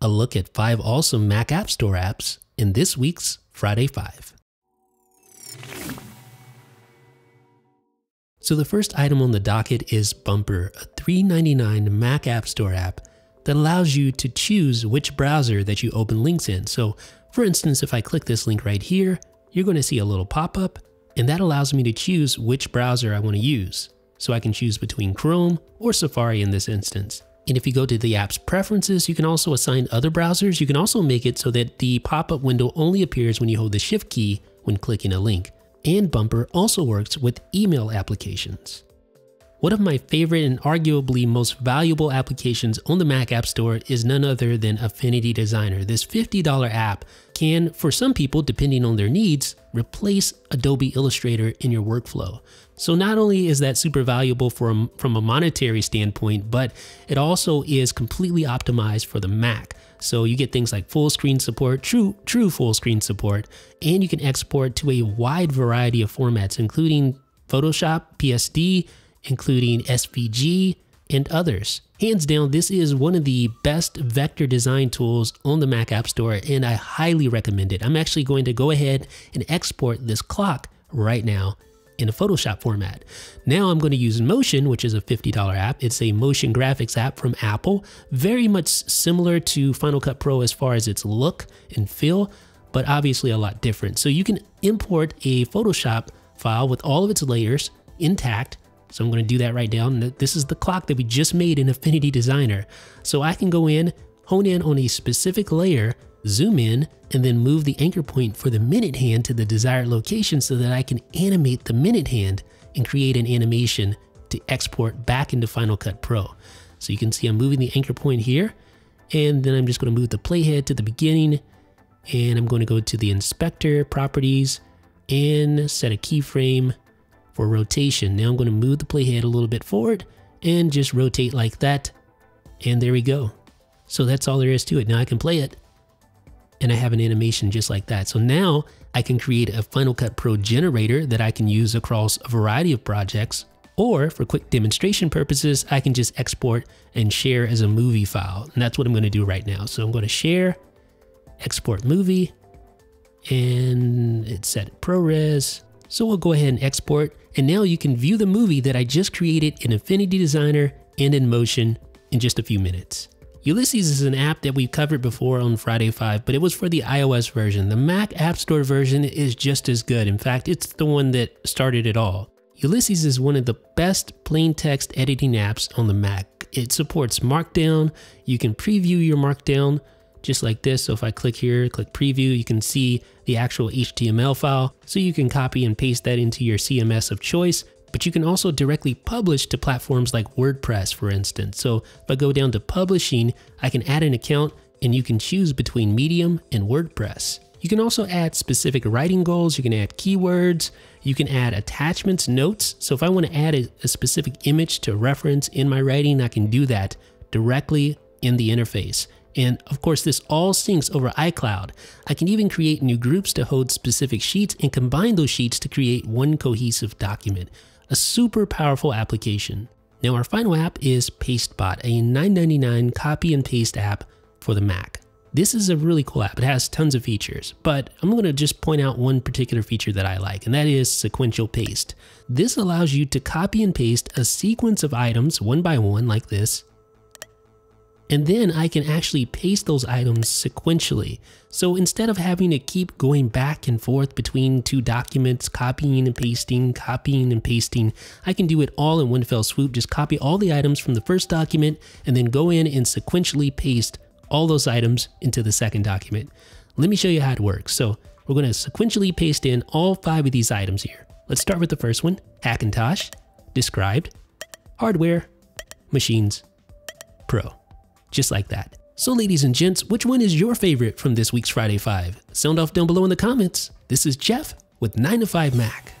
a look at five awesome Mac App Store apps in this week's Friday 5. So the first item on the docket is Bumpr, a $3.99 Mac App Store app that allows you to choose which browser that you open links in. So for instance, if I click this link right here, you're going to see a little pop-up and that allows me to choose which browser I want to use. So I can choose between Chrome or Safari in this instance. And if you go to the app's preferences, you can also assign other browsers. You can also make it so that the pop-up window only appears when you hold the shift key when clicking a link. And Bumpr also works with email applications. One of my favorite and arguably most valuable applications on the Mac App Store is none other than Affinity Designer. This $50 app can, for some people, depending on their needs, replace Adobe Illustrator in your workflow. So not only is that super valuable from, from a monetary standpoint, but it also is completely optimized for the Mac. So you get things like full screen support, true, true full screen support, and you can export to a wide variety of formats, including Photoshop, PSD, including SVG, and others. Hands down, this is one of the best vector design tools on the Mac App Store, and I highly recommend it. I'm actually going to go ahead and export this clock right now in a Photoshop format. Now I'm going to use Motion, which is a $50 app. It's a motion graphics app from Apple, very much similar to Final Cut Pro as far as its look and feel, but obviously a lot different. So you can import a Photoshop file with all of its layers intact so I'm going to do that right now. This is the clock that we just made in Affinity Designer. So I can go in, hone in on a specific layer, zoom in, and then move the anchor point for the minute hand to the desired location so that I can animate the minute hand and create an animation to export back into Final Cut Pro. So you can see I'm moving the anchor point here, and then I'm just going to move the playhead to the beginning, and I'm going to go to the inspector properties and set a keyframe for rotation. Now I'm going to move the playhead a little bit forward and just rotate like that. And there we go. So that's all there is to it. Now I can play it and I have an animation just like that. So now I can create a Final Cut Pro generator that I can use across a variety of projects. Or for quick demonstration purposes, I can just export and share as a movie file. And that's what I'm going to do right now. So I'm going to share, export movie, and set at ProRes. So we'll go ahead and export. And now you can view the movie that I just created in Affinity Designer and in Motion in just a few minutes. Ulysses is an app that we've covered before on Friday 5, but it was for the iOS version. The Mac App Store version is just as good. In fact, it's the one that started it all. Ulysses is one of the best plain text editing apps on the Mac. It supports Markdown. You can preview your Markdown just like this. So if I click here, click preview, you can see the actual HTML file. So you can copy and paste that into your CMS of choice, but you can also directly publish to platforms like WordPress, for instance. So if I go down to publishing, I can add an account and you can choose between Medium and WordPress. You can also add specific writing goals. You can add keywords. You can add attachments, notes. So if I want to add a, a specific image to reference in my writing, I can do that directly in the interface. And of course, this all syncs over iCloud. I can even create new groups to hold specific sheets and combine those sheets to create one cohesive document. A super powerful application. Now our final app is Pastebot, a $9.99 copy and paste app for the Mac. This is a really cool app. It has tons of features, but I'm going to just point out one particular feature that I like, and that is sequential paste. This allows you to copy and paste a sequence of items one by one like this and then I can actually paste those items sequentially. So instead of having to keep going back and forth between two documents, copying and pasting, copying and pasting, I can do it all in one fell swoop. Just copy all the items from the first document and then go in and sequentially paste all those items into the second document. Let me show you how it works. So we're going to sequentially paste in all five of these items here. Let's start with the first one, Hackintosh, described, hardware, machines, pro just like that. So ladies and gents, which one is your favorite from this week's Friday 5? Sound off down below in the comments. This is Jeff with 9 to 5 Mac.